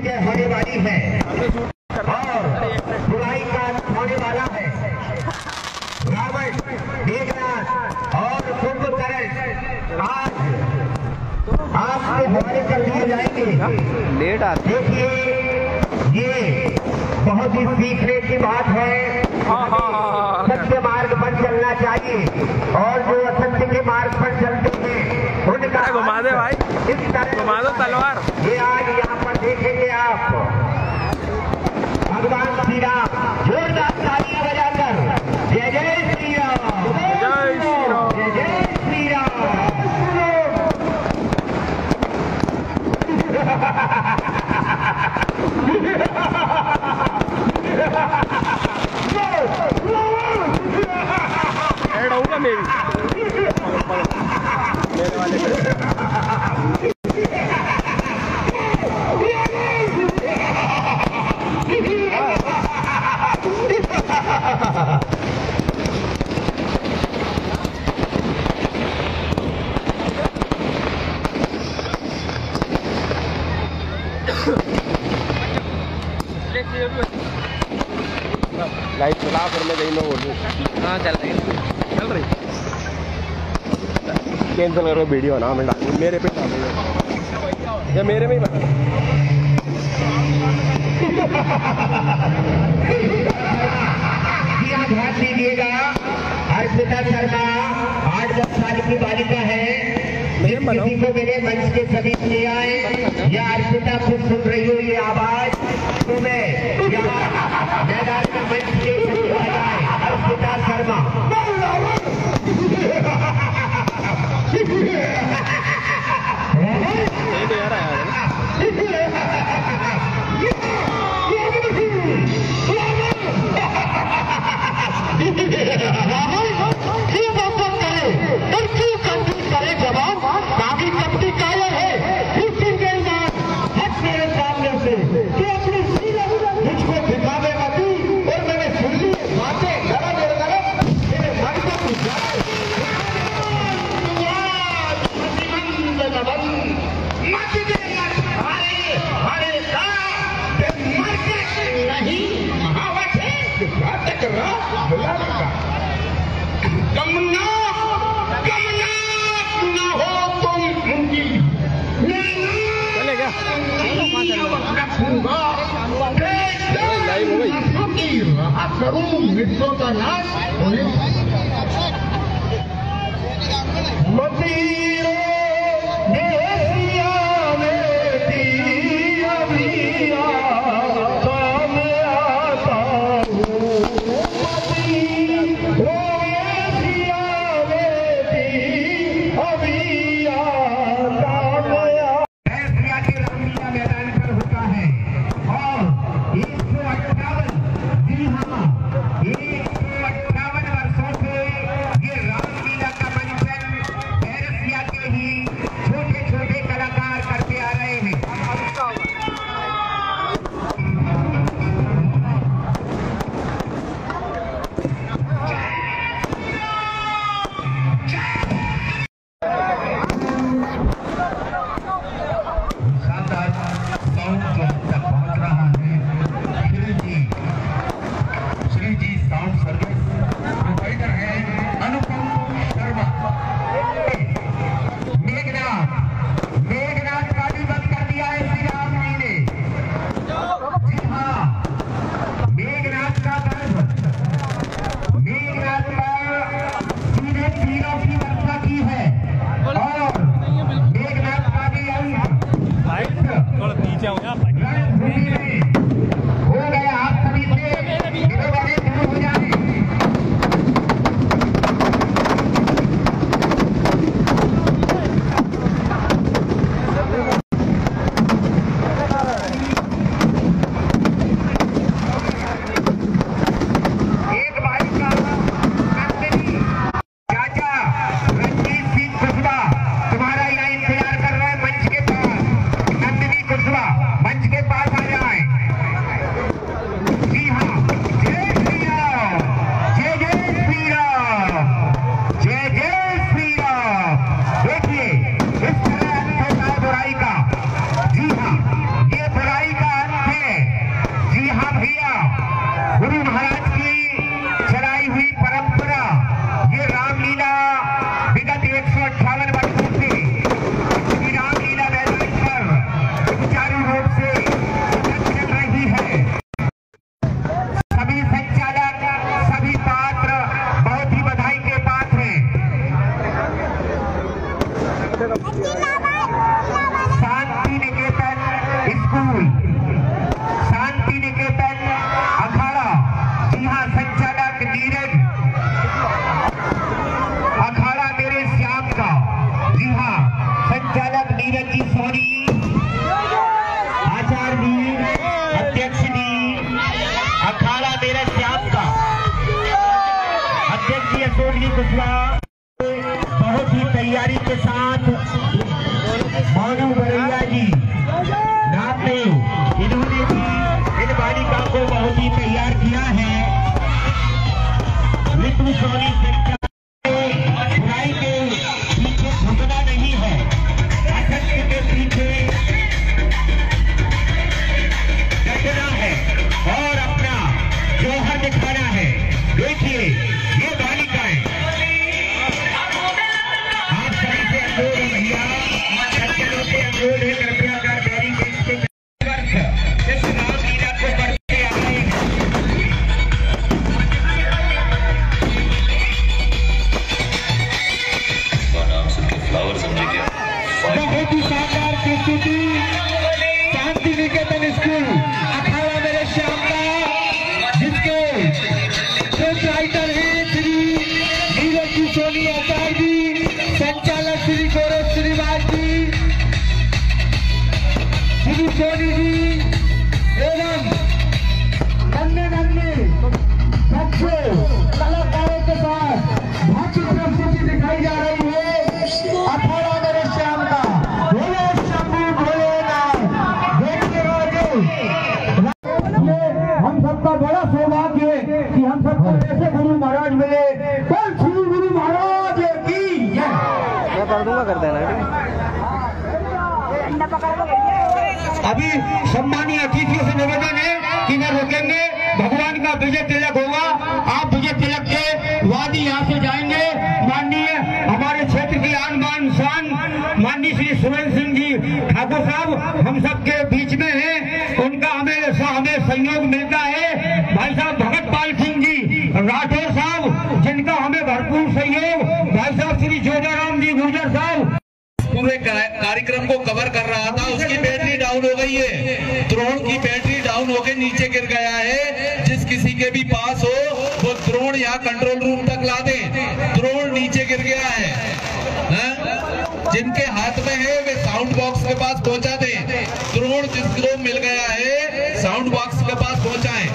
विजय होने वाली है। और बुराई का अंत होने वाला है। रावण मेघनाथ और कुंभकर्ण आज आपके हवाले कर दिए जाएँगे। लेट आते देखिए ये बहुत ही सीखने की बात है। हाँ हाँ हाँ सत्य मार्ग पर चलना चाहिए। और जो असत्य के मार्ग पर अरे घुमा दे भाई। घुमा दो तलवार। ये आज यहाँ पर देखेंगे आप भगवान श्री राम, जोरदार तालियाँ बजाकर जय जय श्री राम जय श्री राम। जय जय श्री राम ऐड होगा मेरी मेरे वाले पे लाइट कहीं ना बोलूँ हाँ चल रही चल रही कैंसिल करो वीडियो ना मैं डालूँ मेरे पे डालूँगा या मेरे में ही ध्यान दीजिएगा। अर्पिता शर्मा आठ दस साल की बालिका है। किसी को मेरे मंच के सभी ले आए। या अर्पिता खुद सुन रही हो ये आवाज़। तो मैं। मैदान में मंच के मेरी Sony अभी सम्मानीय अतिथियों से निवेदन है कि न रोकेंगे। भगवान का विजय तिलक होगा। आप विजय तिलक के वादी यहाँ से जाएँगे। माननीय हमारे क्षेत्र के आन बान शान माननीय श्री सुरेंद्र सिंह जी ठाकुर साहब, हम सबके बीच में हैं। उनका हमें हमें सहयोग मिलता है। भाई साहब, भगत पाल सिंह जी, राठौर साहब, जिनका हमें भरपूर सहयोग। भाई साहब, श्री जोधाराम जी, गुर्जर साहब पूरे कार्यक्रम को कवर कर रहा था, उसकी बैटरी डाउन हो गई है। द्रोण की बैटरी डाउन होकर नीचे गिर गया है। जिस किसी के भी पास हो, वो द्रोण यहाँ कंट्रोल रूम तक ला दे। द्रोण नीचे गिर गया है। हैं? जिनके हाथ में है, वे साउंड बॉक्स के पास पहुँचा दे। द्रोण जिसको मिल गया है साउंड बॉक्स के पास पहुंचाएँ।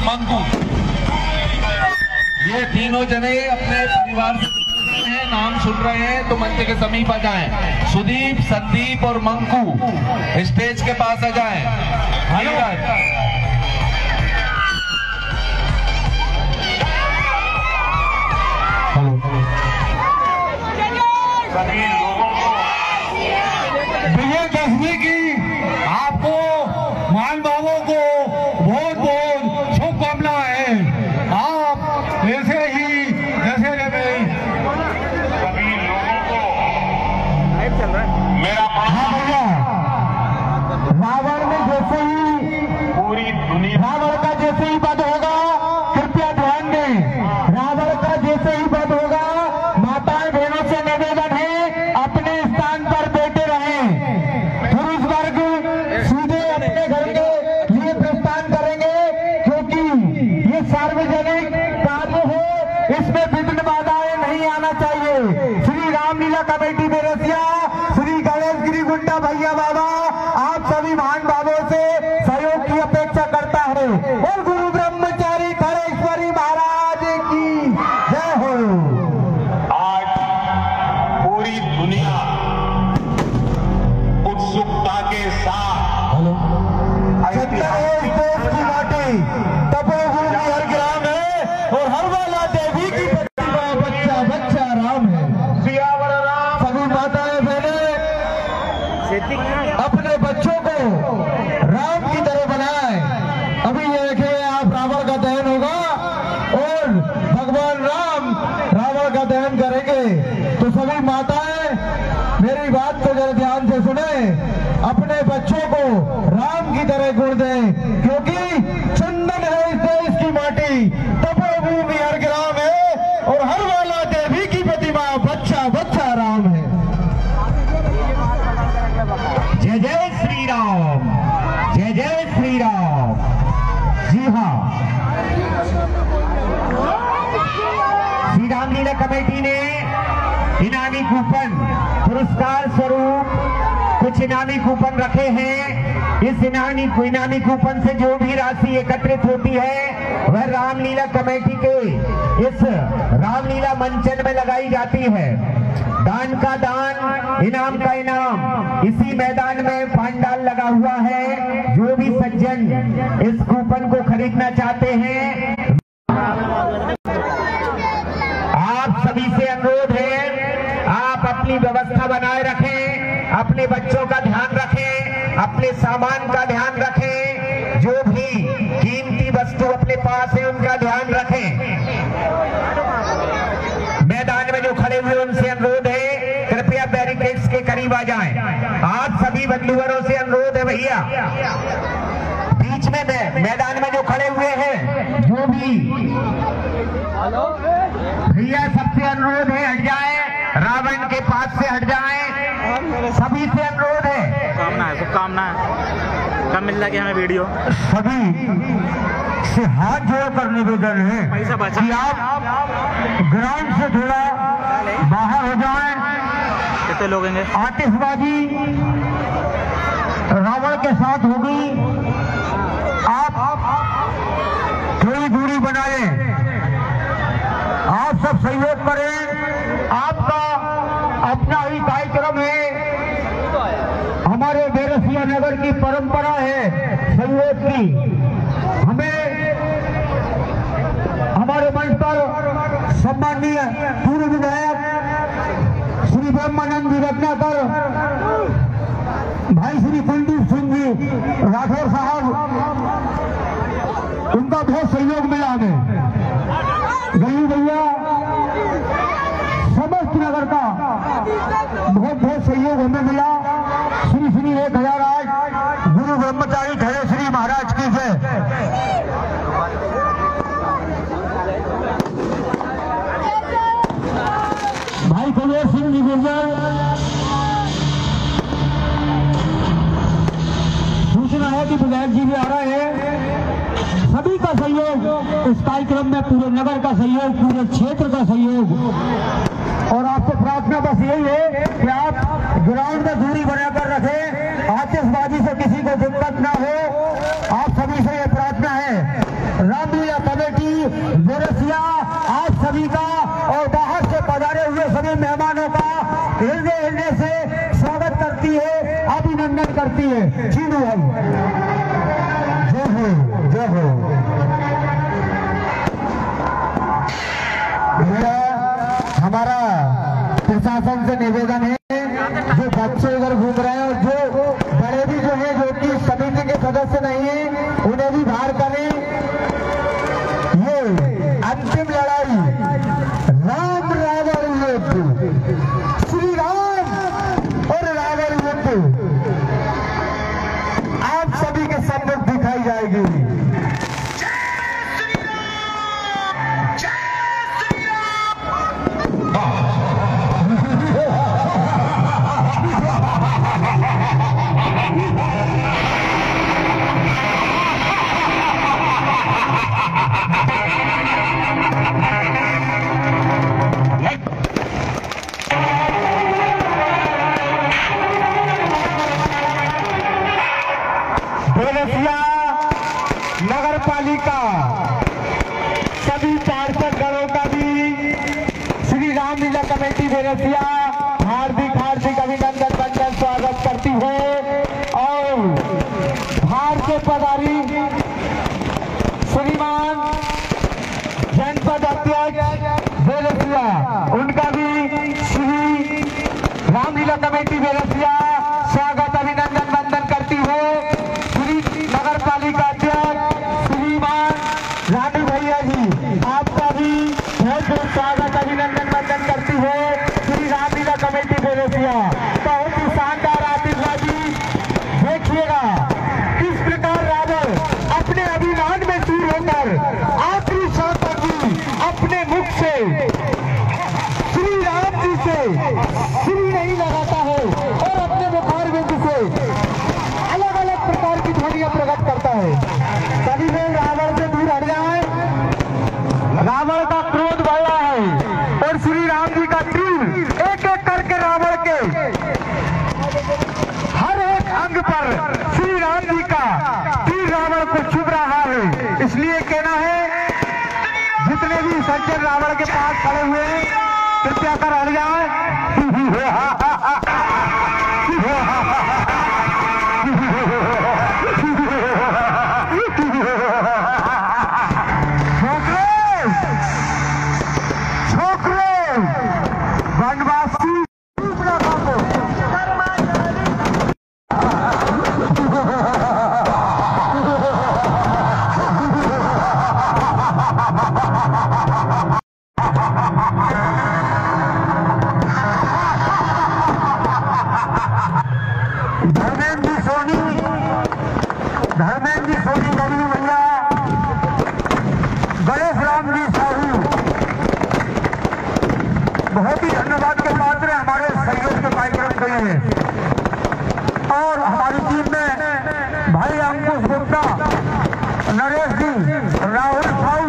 मंकू ये तीनों जने अपने परिवार से हैं, नाम सुन रहे हैं तो मंच के समीप आ जाएँ। सुदीप, संदीप और मंकू स्टेज के पास आ जाएँ। धन्यवाद विजयदशमी की आपको मान भावों को बहुत बहुत है। आप ऐसे ही जैसे रहे लाइव चल रहा है हाँ भैया रावण में जैसे ही पूरी दुनिया रावण का जैसे ही वध होगा कृपया ध्यान दें रावण का जैसे ही वध होगा माताएँ बहनों से निवेदन कमेटी बेरसिया श्री गणेश गिरी गुंडा भैया बाबा। करेंगे तो सभी माताएँ, मेरी बात को जरा ध्यान से सुने। अपने बच्चों को राम की तरह गुण दें, क्योंकि चंदन है इस देश की माटी। तपोभूमि हर ग्राम है और हर रामलीला कमेटी ने इनामी कूपन, पुरस्कार स्वरूप कुछ इनामी कूपन रखे हैं। इस इनामी इनामी कूपन से जो भी राशि एकत्रित होती है, वह रामलीला कमेटी के इस रामलीला मंचन में लगाई जाती है। दान का दान, इनाम का इनाम, इसी मैदान में पांडाल लगा हुआ है। जो भी सज्जन इस कूपन को खरीदना चाहते हैं आप सभी से अनुरोध है आप अपनी व्यवस्था बनाए रखें अपने बच्चों का ध्यान रखें अपने सामान का ध्यान रखें जो भी कीमती वस्तु अपने पास है उनका ध्यान रखें। मैदान में जो खड़े हुए उनसे अनुरोध है कृपया बैरिकेड्स के करीब आ जाएँ। आप सभी बंधुवरों से अनुरोध है भैया। बीच में मै- मैदान में जो खड़े हुए हैं जो भी भैया सबसे अनुरोध है हट जाए। रावण के पास से हट जाए। सभी से अनुरोध है। कामना है शुभकामना है। कब मिल जाएगी हमें वीडियो? सभी से हाथ जोड़ कर निवेदन है पैसा बचा। कि आप ग्राउंड से थोड़ा बाहर हो जाएँ। कितने लोग होंगे? आतिशबाजी रावण के साथ होगी। आप थोड़ी दूरी बनाए। आप सब सहयोग करें। आपका अपना ही कार्यक्रम है। हमारे बेरसिया नगर की परंपरा है सहयोग की हमें हमारे मंच पर सम्माननीय पूर्व विधायक श्री ब्रह्मानंद जी रत्नाकर भाई श्री कुलदीप सिंह जी, राठौर साहब, उनका बहुत सहयोग मिला हमें। गली भैया, समस्त नगर का बहुत बहुत सहयोग हमें मिला। है कि जी भी आ रहे हैं। सभी का सहयोग, इस कार्यक्रम में पूरे नगर का सहयोग, पूरे क्षेत्र का सहयोग। और आपसे प्रार्थना बस यही है कि आप ग्राउंड में दूरी बनाकर रखें, आतिशबाजी से किसी को दिक्कत ना हो। आप सभी से ये प्रार्थना है। रामलीला कमेटी, बेरसिया, आप सभी का और बाहर से पधारे हुए सभी मेहमानों का हृदय हृदय से स्वागत करती है अभिनंदन करती है। चीनू हम। जय हो जय हो। मेरा, हमारा प्रशासन से निवेदन है, जो बच्चे इधर घूम रहे हैं जनपद अध्यक्ष उनका भी श्री रामलीला कमेटी बेरसिया स्वागत अभिनंदन वंदन करती है श्री नगर पालिका अध्यक्ष श्रीमान रानू भैया जी आपका भी बहुत बहुत स्वागत अभिनंदन वंदन करती है श्री रामलीला कमेटी बेरसिया बहुत ही शानदार आतिशबाजी देखिएगा किस प्रकार रावण अपने अभिमान में चूर होकर आखिरी सांस तक भी अपने मुख से श्री राम जी से श्री नहीं लगाता है और अपने मुखार बिंदु से अलग अलग प्रकार की ध्वनियाँ प्रकट करता है सभी लोग रावण से दूर हट जाए रावण का क्रोध बढ़ा है और श्री राम जी का तीर एक एक करके रावण के हर एक अंग पर श्री राम जी का तीर रावण को चुभ रहा है इसलिए कहना है जितने भी सज्जन रावण के पास बहुत ही धन्यवाद के पात्र हमारे सहयोग के कार्यक्रम के लिए। और हमारी टीम में भाई अंकुश गुप्ता, नरेश जी, राहुल साहू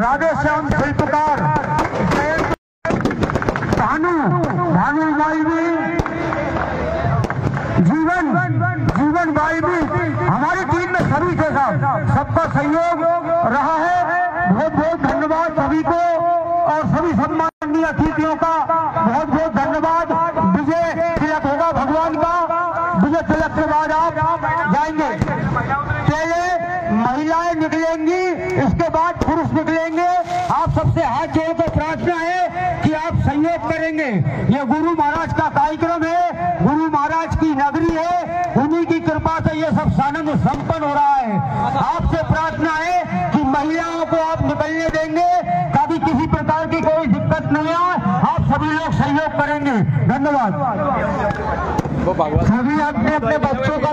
राधेश्याम शिल्पकार भानु भानु माई भी, जीवन जीवन भाई भी, हमारी टीम में सभी के साथ सबका सहयोग रहा है बहुत बहुत धन्यवाद सभी को और सभी सम्माननीय अतिथियों का बहुत बहुत धन्यवाद। विजय तिलक होगा भगवान का। विजय तिलक के बाद आप जाएँगे। पहले महिलाएँ निकलेंगी, इसके बाद पुरुष निकलेंगे। आप सबसे हाथ जोड़कर प्रार्थना है कि आप सहयोग करेंगे। ये गुरु महाराज का कार्यक्रम है। गुरु महाराज की नगरी है। उन्हीं की कृपा से ये सब सानंद संपन्न हो रहा है। आपसे प्रार्थना है कि महिलाओं को आप निकलने देंगे। की कोई दिक्कत नहीं आए आप सभी लोग सहयोग करेंगे। धन्यवाद। सभी अपने अपने बच्चों का